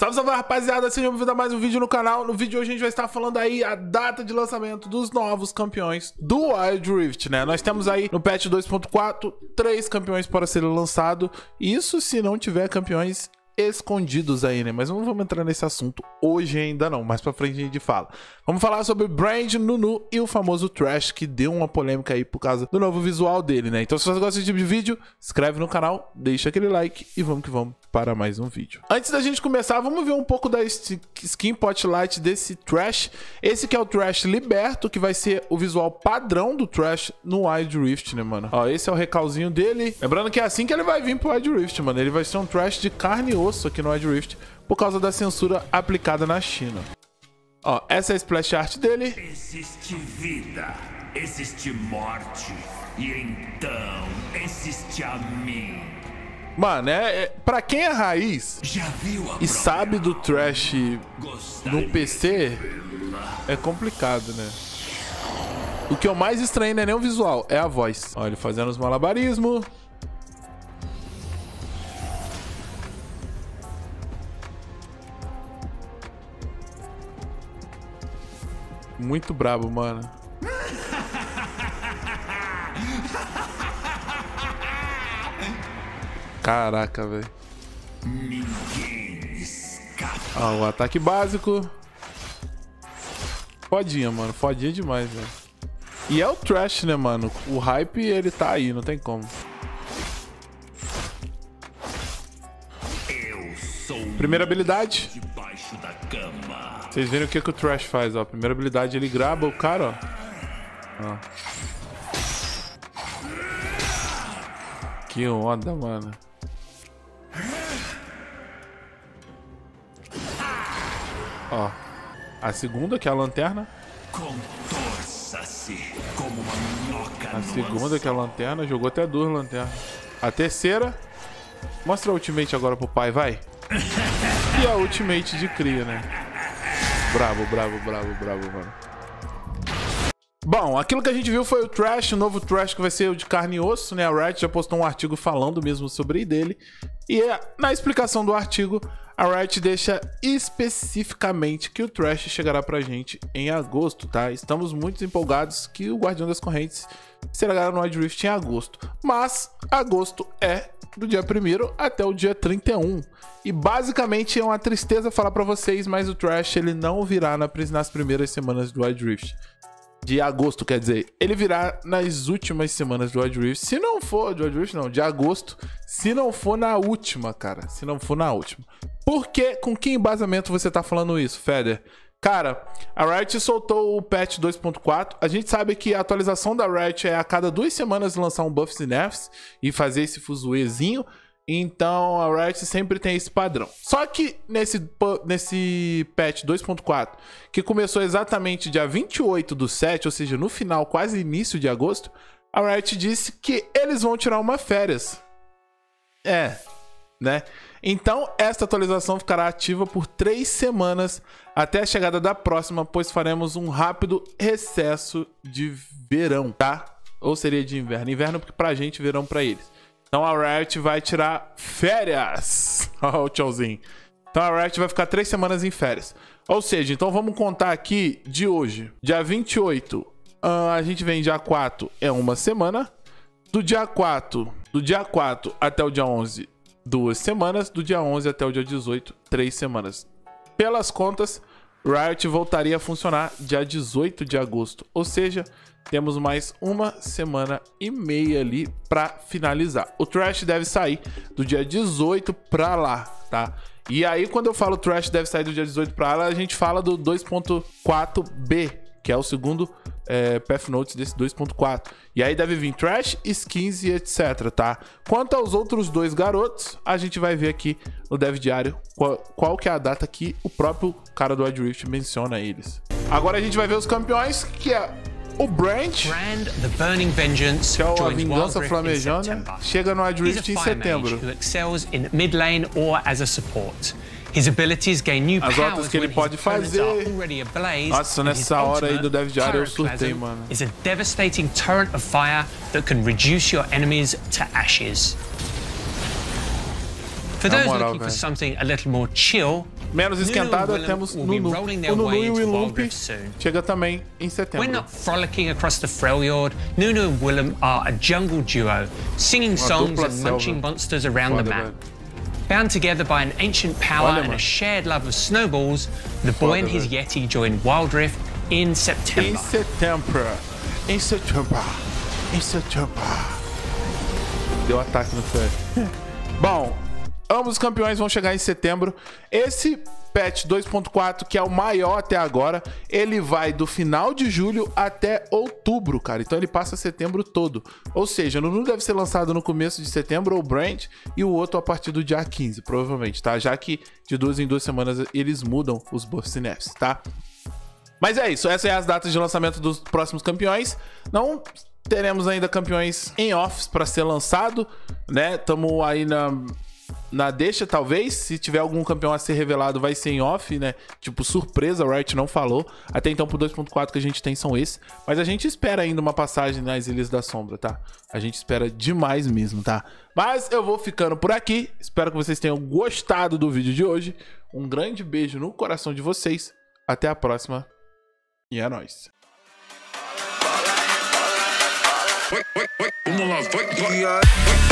Salve, salve rapaziada, sejam bem-vindos a mais um vídeo no canal. No vídeo de hoje a gente vai estar falando aí a data de lançamento dos novos campeões do Wild Rift, né? Nós temos aí no patch 2.4 três campeões para serem lançados. Isso se não tiver campeões escondidos aí, né? Mas não vamos entrar nesse assunto hoje ainda não, mais pra frente a gente fala. Vamos falar sobre Brand, Nunu e o famoso Trash, que deu uma polêmica aí por causa do novo visual dele, né? Então se você gosta desse tipo de vídeo, inscreve no canal, deixa aquele like e vamos que vamos para mais um vídeo. Antes da gente começar, vamos ver um pouco da skin potlight desse Trash. Esse que é o Trash Liberto, que vai ser o visual padrão do Trash no Wild Rift, né, mano? Ó, esse é o recalzinho dele. Lembrando que é assim que ele vai vir pro Wild Rift, mano. Ele vai ser um Trash de carne e osso aqui no Wild Rift por causa da censura aplicada na China. Ó, essa é a splash art dele. Existe vida, existe morte, e então existe a mim. Mano, é, é pra quem é raiz e sabe do trash no PC, é complicado, né? O que eu mais estranho não é nem o visual, é a voz. Olha ele fazendo os malabarismos. Muito brabo, mano. Caraca, velho. Ó, o ataque básico. Fodinha, mano. Fodinha demais, velho. E é o trash, né, mano? O hype, ele tá aí, não tem como. Primeira habilidade. Vocês viram o que, que o Trash faz, ó. Primeira habilidade, ele graba o cara, ó. ó. Que onda, mano. Ó. A segunda, que é a lanterna. Contorça-se como uma minhoca. A segunda, que é a lanterna. Jogou até duas lanternas. A terceira. Mostra a ultimate agora pro pai, vai. E a ultimate de cria, né? Bravo, bravo, bravo, bravo, mano. Bom, aquilo que a gente viu foi o Trash, o novo Trash que vai ser o de carne e osso, né? A Riot já postou um artigo falando mesmo sobre dele. E é, na explicação do artigo, a Riot deixa especificamente que o Trash chegará pra gente em agosto, tá? Estamos muito empolgados que o Guardião das Correntes será no Wild Rift em agosto. Mas agosto é do dia 1 até o dia 31. E basicamente é uma tristeza falar para vocês, mas o Trash ele não virá nas primeiras semanas do Wild Rift de agosto, quer dizer, ele virá nas últimas semanas do Wild Rift. Se não for de Wild Rift, não, de agosto. Se não for na última, cara. Se não for na última. Por que, com que embasamento você tá falando isso, Feder? Cara, a Riot soltou o patch 2.4. A gente sabe que a atualização da Riot é a cada duas semanas lançar um buffs e nerfs e fazer esse fuzuezinho. Então a Riot sempre tem esse padrão. Só que nesse, nesse patch 2.4, que começou exatamente dia 28 do 7, ou seja, no final, quase início de agosto, a Riot disse que eles vão tirar uma férias. É, né? Então, esta atualização ficará ativa por três semanas até a chegada da próxima, pois faremos um rápido recesso de verão, tá? Ou seria de inverno. Inverno porque pra gente, verão pra eles. Então a Riot vai tirar férias. O tchauzinho. Então a Riot vai ficar três semanas em férias. Ou seja, então vamos contar aqui de hoje. Dia 28, uh, a gente vem dia 4, é uma semana. Do dia 4, do dia 4 até o dia 11, duas semanas. Do dia 11 até o dia 18, três semanas. Pelas contas, Riot voltaria a funcionar dia 18 de agosto. Ou seja, temos mais uma semana e meia ali para finalizar. O Trash deve sair do dia 18 para lá, tá? E aí, quando eu falo Trash deve sair do dia 18 para lá, a gente fala do 2.4B, que é o segundo é, Path Notes desse 2.4. E aí deve vir Trash, skins e etc, tá? Quanto aos outros dois garotos, a gente vai ver aqui no Dev Diário qual, qual que é a data que o próprio cara do Wild Rift menciona eles. Agora a gente vai ver os campeões, que é o Branch, Brand, the Burning Vengeance, que é a Vingança Flamejante, chega no Adrift em setembro. His abilities gain new As outras que ele pode fazer. Nossa, nessa hora aí do Dev Diário eu surtei, mano. Is a devastating torrent of fire that can reduce your enemies to ashes. For those moral, looking for something a little more chill, Menos esquentada, temos Nunu. O Nunu e o Ilump chega também em When setembro. not frolicking across the Freljord, Nunu and Willem are a jungle duo, singing songs and munching monsters around the map. velho. Bound together by an ancient power and a shared love of snowballs, the boy and his. Yeti join Wildrift in Em September. setembro. Em setembro. Em setembro. Deu ataque no Fred. Bom, ambos os campeões vão chegar em setembro. Esse patch 2.4, que é o maior até agora, ele vai do final de julho até outubro, cara. Então ele passa setembro todo. Ou seja, o Nunu deve ser lançado no começo de setembro, ou Brand, e o outro a partir do dia 15, provavelmente, tá? Já que de duas em duas semanas eles mudam os nerfs, tá? Mas é isso, essas são as datas de lançamento dos próximos campeões. Não teremos ainda campeões em offs para ser lançado, né? Tamo aí na na deixa, talvez. Se tiver algum campeão a ser revelado, vai ser em off, né? Tipo, surpresa, o Riot não falou. Até então, pro 2.4 que a gente tem são esses. Mas a gente espera ainda uma passagem nas Ilhas da Sombra, tá? A gente espera demais mesmo, tá? Mas eu vou ficando por aqui. Espero que vocês tenham gostado do vídeo de hoje. Um grande beijo no coração de vocês. Até a próxima. E é nóis. Vamos lá, vai, vai.